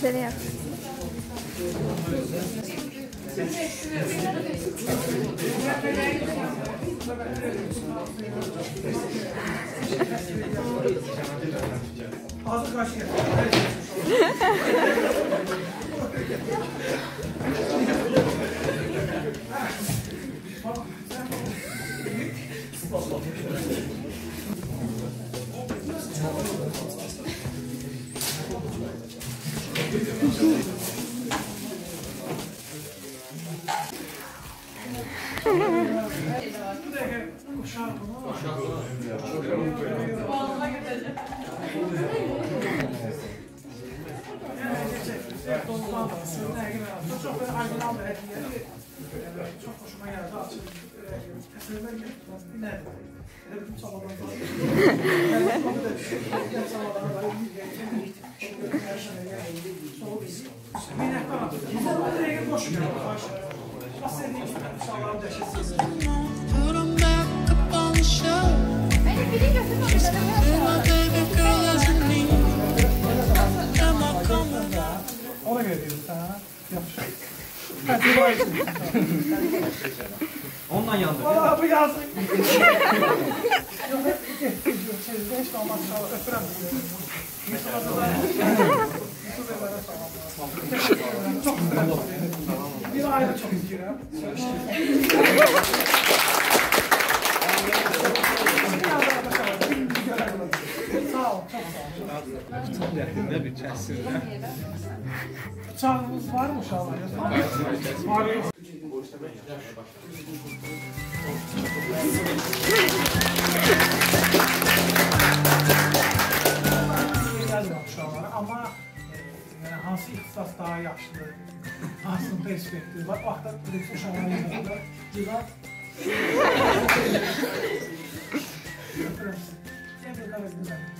Şöyle yap. Ağzı kaç Çok böyle orijinal bir hediye. Çok hoşuma geldi. Açık. Eserler gibi. Dinledim. Hele bütün çabadan sonra. Yani onu da diğer. Her şeye soğuk. Minnettar abi. Bu da ilgili boş geldi. Nasıl edeyim? İnşallah deşesiz. Ona göre diyorum sana. Yapışır. Ondan yandı. Valla bu yazın. Yok hep çevirde hiç olmaz. Öpürem. Yusuf'a da. Çok. Bir aile çok istiyorum. Ol. Ne bir çəsin. Bıçağınız var mı? Var? Gelmiyor uşaqlara, amma e, yəni hansı ixtisas daha yaxşıdır, hansının perspektivi var, vaxtda birisi uşaqlara yığılır. Öpürəm sizi. Gəl bir.